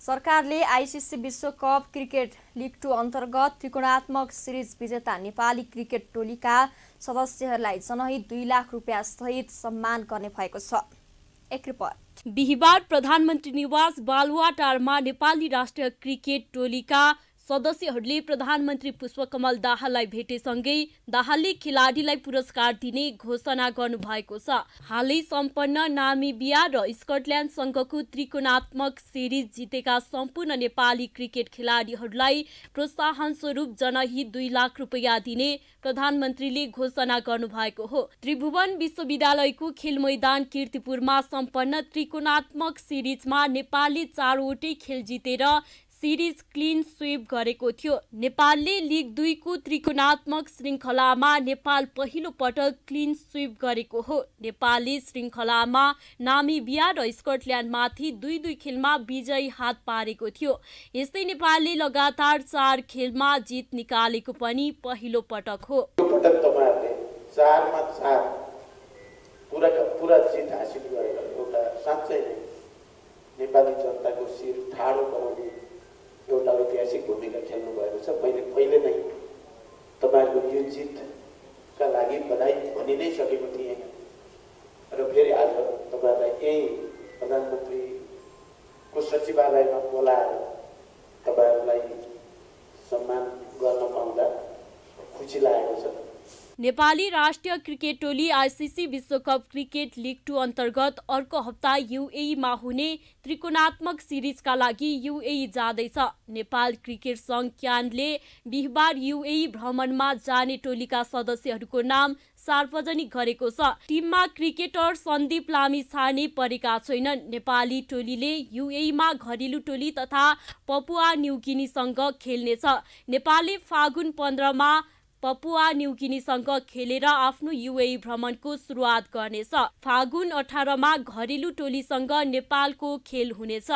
R: सरकारले आइसिसी विश्वकप क्रिकेट लिग टू अन्तर्गत त्रिकोणात्मक सिरिज विजेता नेपाली क्रिकेट टोलीका सदस्यहरूलाई जनहित दुई लाख रुपियाँ सहित सम्मान गर्ने भएको छ। एक रिपोर्ट।
S: बिहिबार प्रधानमन्त्री निवास बालुवाटारमा नेपाली राष्ट्रिय क्रिकेट टोलीका सदस्यहरूले प्रधानमन्त्री पुष्पकमल दाहाललाई भेटेसँगै दाहालले खेलाडीलाई पुरस्कार दिने घोषणा गर्नुभएको छ। हालै सम्पन्न नामिबिया र स्कटल्यान्डसँगको त्रिकोणात्मक सिरिज जितेका सम्पूर्ण नेपाली क्रिकेट खेलाडीहरूलाई प्रोत्साहन स्वरूप जनहित दुई लाख रुपियाँ दिने प्रधानमन्त्रीले घोषणा गर्नुभएको हो। त्रिभुवन विश्वविद्यालयको खेल मैदान किर्तिपुरमा सम्पन्न त्रिकोणात्मक सिरिजमा नेपालले चारवटै खेल जितेर सिरिज क्लिन स्विप गरेको थियो। नेपालले लिग दुईको त्रिकोणात्मक श्रृङ्खलामा नेपाल पहिलो पटक क्लिन स्विप गरेको हो। नेपालले श्रृङ्खलामा नामिबिया र स्कटल्यान्डमाथि दुई दुई खेलमा विजयी हात पारेको थियो। यस्तै नेपालले लगातार चार खेलमा जित निकालेको पनि पहिलो पटक हो।
Q: नेपाली जनताको शिर ठाडो बनाउने एउटा ऐतिहासिक भूमिका खेल्नु भएको छ। मैले पहिले नै तपाईँहरूको यो जितका लागि बधाई भनि नै सकेको थिएँ। र फेरि आज तपाईँहरूलाई यही प्रधानमन्त्रीको सचिवालयमा बोलाएर तपाईँहरूलाई सम्मान गर्न पाउँदा खुसी लागेको छ
S: नेपाली राष्ट्रिय क्रिकेट टोली आइसिसी विश्वकप क्रिकेट लिग टू अन्तर्गत अर्को हप्ता युएईमा हुने त्रिकोणात्मक सिरिजका लागि युएई जाँदैछ। नेपाल क्रिकेट सङ्घ क्यानले बिहिबार युएई भ्रमणमा जाने टोलीका सदस्यहरूको नाम सार्वजनिक गरेको छ। टिममा क्रिकेटर सन्दीप लामी छाने परेका छैनन्। नेपाली टोलीले युएईमा घरेलु टोली तथा पपुवा न्युगिनीसँग खेल्नेछ। नेपालले फागुन पन्ध्रमा पपुवा न्युगिनीसँग खेलेर आफ्नो युएई भ्रमणको सुरुवात गर्नेछ। फागुन अठारमा घरेलु टोलीसँग नेपालको खेल हुनेछ।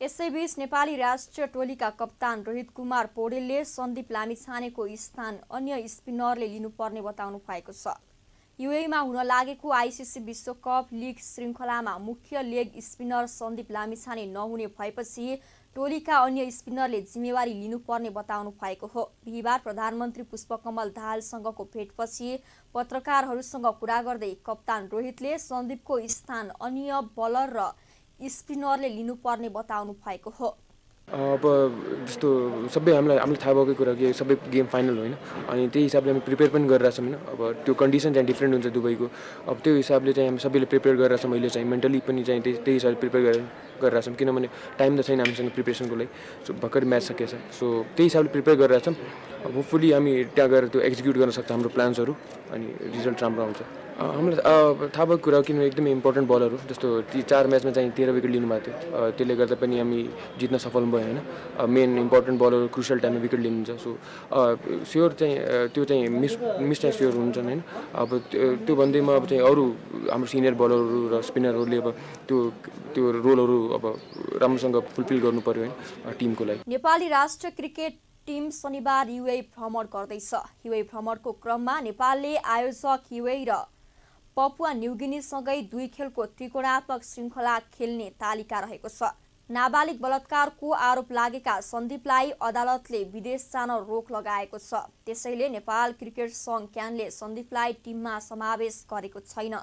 R: यसैबीच नेपाली राष्ट्रिय टोलीका कप्तान रोहित कुमार पौडेलले सन्दीप लामिछानेको स्थान अन्य स्पिनरले लिनुपर्ने बताउनु भएको छ। युएमा हुन लागेको आइसिसी विश्वकप लिग श्रृङ्खलामा मुख्य लेग स्पिनर सन्दीप लामिछाने नहुने भएपछि टोलीका अन्य स्पिनरले जिम्मेवारी लिनुपर्ने बताउनु भएको हो। बिहिबार प्रधानमन्त्री पुष्पकमल दाहालसँगको भेटपछि पत्रकारहरूसँग कुरा गर्दै कप्तान रोहितले सन्दीपको स्थान अन्य बलर र स्पिनरले लिनुपर्ने बताउनु भएको हो।
T: अब जस्तो सबै हामीलाई हामीलाई थाहा भएको कुरा कि सबै गेम फाइनल होइन। अनि त्यही हिसाबले हामी प्रिपेयर पनि गरिरहेछौँ होइन। अब त्यो कन्डिसन चाहिँ डिफ्रेन्ट हुन्छ दुबईको। अब त्यो हिसाबले चाहिँ हामी सबैले प्रिपेयर गरिरहेछौँ अहिले चाहिँ। मेन्टली पनि चाहिँ त्यही त्यही हिसाबले प्रिपेयर गरेर गरिरहेछौँ। किनभने टाइम त छैन हामीसँग प्रिपेरेसनको लागि। सो भर्खर म्याच सकिएछ। सो त्यही हिसाबले प्रिपेयर गरिरहेछौँ। अब होपफुली हामी त्यहाँ गएर त्यो एक्जिक्युट गर्न सक्छ हाम्रो प्लान्सहरू अनि रिजल्ट राम्रो आउँछ। हामीलाई थाहा भएको कुरा किनभने एकदमै इम्पोर्टेन्ट बलहरू जस्तो ती चार म्याचमा चाहिँ तेह्र विकेट लिनुभएको थियो। त्यसले गर्दा पनि हामी जित्न सफल भयो होइन? मेन इम्पोर्टेन्ट बलहरू क्रुसियल टाइममा विकेट लिनुहुन्छ। सो स्योर चाहिँ त्यो चाहिँ मिस मिस चाहिँ स्योर हुन्छन् होइन? अब त्यो भन्दैमा अब चाहिँ अरू हाम्रो सिनियर बलरहरू र स्पिनरहरूले अब त्यो त्यो रोलहरू अब राम्रोसँग फुलफिल गर्नु पर्यो होइन? टिमको लागि।
R: नेपाली राष्ट्र क्रिकेट टिम शनिबार युए भ्रमण गर्दैछ। युए भ्रमणको क्रममा नेपालले आयोजक युए र पपुवा न्युगिनीसँगै दुई खेलको त्रिकोणात्मक श्रृङ्खला खेल्ने तालिका रहेको छ। नाबालिग बलात्कारको आरोप लागेका सन्दीपलाई अदालतले विदेश जान रोक लगाएको छ। त्यसैले नेपाल क्रिकेट सङ्घ क्यानले सन्दीपलाई टिममा समावेश गरेको छैन।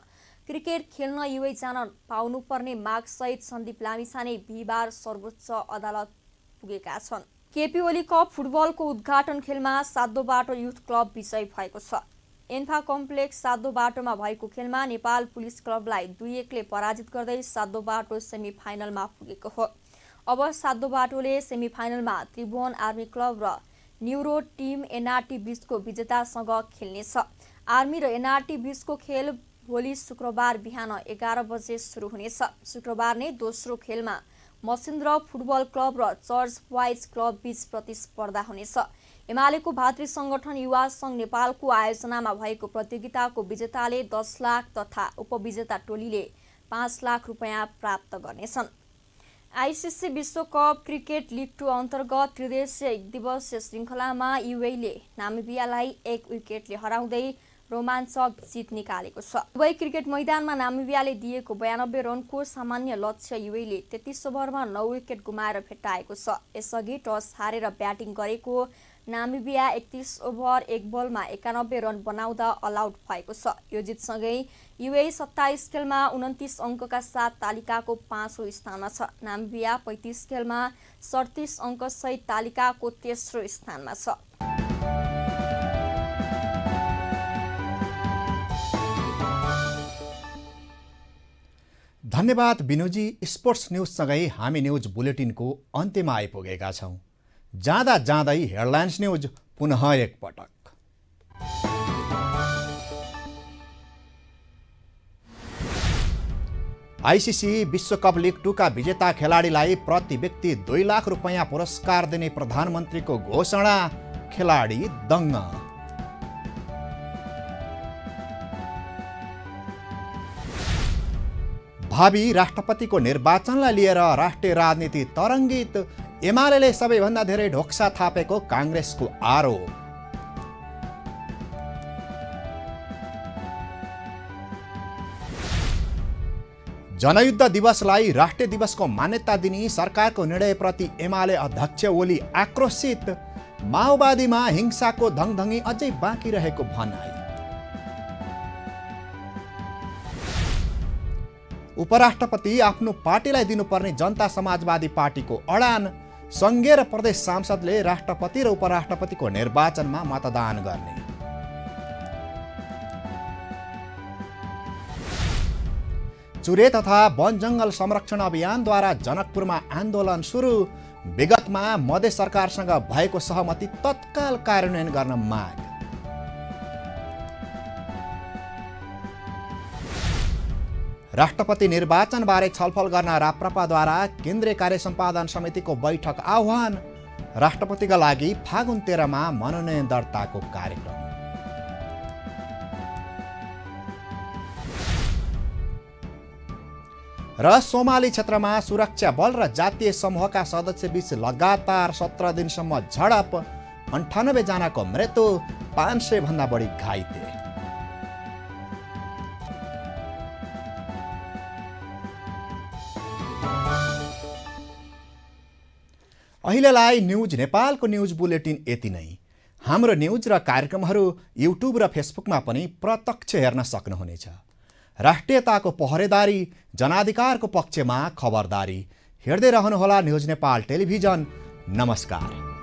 R: क्रिकेट खेल्न युए जान पाउनुपर्ने मागसहित सन्दीप लामिछाने बिहिबार सर्वोच्च अदालत पुगेका छन्। केपी ओली कप फुटबलको उद्घाटन खेलमा सातो बाटो युथ क्लब विजय भएको छ। एन्फा कम्प्लेक्स सातो बाटोमा भएको खेलमा नेपाल पुलिस क्लबलाई दुई एकले पराजित गर्दै सातो बाटो सेमी फाइनलमा पुगेको हो। अब सातो बाटोले सेमी फाइनलमा त्रिभुवन आर्मी क्लब र न्युरो टिम एनआरटी बिचको विजेतासँग खेल्नेछ। आर्मी र एनआरटी बिचको खेल भोलि शुक्रबार बिहान एघार बजे सुरु हुनेछ। शुक्रबार नै दोस्रो खेलमा मसिन्द्र फुटबल क्लब र चर्च वाइज क्लब बीच प्रतिस्पर्धा हुनेछ। एमालेको भातृ सङ्गठन युवा सङ्घ नेपालको आयोजनामा भएको प्रतियोगिताको विजेताले दस लाख तथा उपविजेता टोलीले पाँच लाख रुपियाँ प्राप्त गर्नेछन्। आइसिसी विश्वकप क्रिकेट लिग टू अन्तर्गत त्रिदेशीय एक दिवसीय श्रृङ्खलामा युएले नामिबियालाई एक विकेटले हराउँदै रोमाञ्चक जित निकालेको छ। दुवै क्रिकेट मैदानमा नामिबियाले दिएको बयानब्बे रनको सामान्य लक्ष्य युएले तेत्तिस ओभरमा नौ विकेट गुमाएर भेट्टाएको छ। यसअघि टस हारेर ब्याटिङ गरेको नामिबिया एकतिस ओभर एक बलमा एकानब्बे रन बनाउँदा अलआउट भएको छ। यो जितसँगै युए सत्ताइस खेलमा उन्तिस अङ्कका साथ तालिकाको पाँचौँ स्थानमा छ। नामिबिया पैँतिस खेलमा सडतिस अङ्कसहित तालिकाको तेस्रो स्थानमा छ।
A: धन्यवाद बिनुजी स्पोर्ट्स न्युजसँगै हामी न्युज बुलेटिनको अन्त्यमा आइपुगेका छौँ। जाँदा जाँदै हेडलाइन्स न्युज पुनः एकपटक। आइसिसी विश्वकप लिग टूका विजेता खेलाडीलाई प्रति व्यक्ति दुई लाख रुपियाँ पुरस्कार दिने प्रधानमन्त्रीको घोषणा खेलाडी दङ्ग। भावी राष्ट्रपतिको निर्वाचनलाई लिएर राष्ट्रिय राजनीति तरङ्गित एमाले सबैभन्दा धेरै ढोक्सा थापेको काङ्ग्रेसको आरोप। जनयुद्ध दिवसलाई राष्ट्रिय दिवसको मान्यता दिने सरकारको निर्णयप्रति एमाले अध्यक्ष ओली आक्रोशित। माओवादीमा हिंसाको धङधङ्गी अझै बाँकी रहेको भनाई। उपराष्ट्रपति आफ्नो पार्टीलाई दिनुपर्ने जनता समाजवादी पार्टीको अडान। सङ्घीय र प्रदेश सांसदले राष्ट्रपति र उपराष्ट्रपतिको निर्वाचनमा मतदान गर्ने। चुरे तथा वन जङ्गल संरक्षण अभियानद्वारा जनकपुरमा आन्दोलन सुरु। विगतमा मधेस सरकारसँग भएको सहमति तत्काल कार्यान्वयन गर्न माग। राष्ट्रपति निर्वाचनबारे छलफल गर्न राप्रपाद्वारा केन्द्रीय कार्य सम्पादन समितिको बैठक आह्वान। राष्ट्रपतिका लागि फागुन तेह्रमा मनोनयन दर्ताको कार्यक्रम। र सोमाली क्षेत्रमा सुरक्षा बल र जातीय समूहका सदस्यबीच लगातार सत्र दिनसम्म झडप। अन्ठानब्बे जनाको मृत्यु पाँच सय भन्दा बढी घाइते। अहिलेलाई न्युज नेपालको न्युज बुलेटिन यति नै। हाम्रो न्युज र कार्यक्रमहरू युट्युब र फेसबुकमा पनि प्रत्यक्ष हेर्न सक्नुहुनेछ। राष्ट्रियताको पहरेदारी जनाधिकारको पक्षमा खबरदारी। हेर्दै रहनुहोला न्युज नेपाल टेलिभिजन। नमस्कार।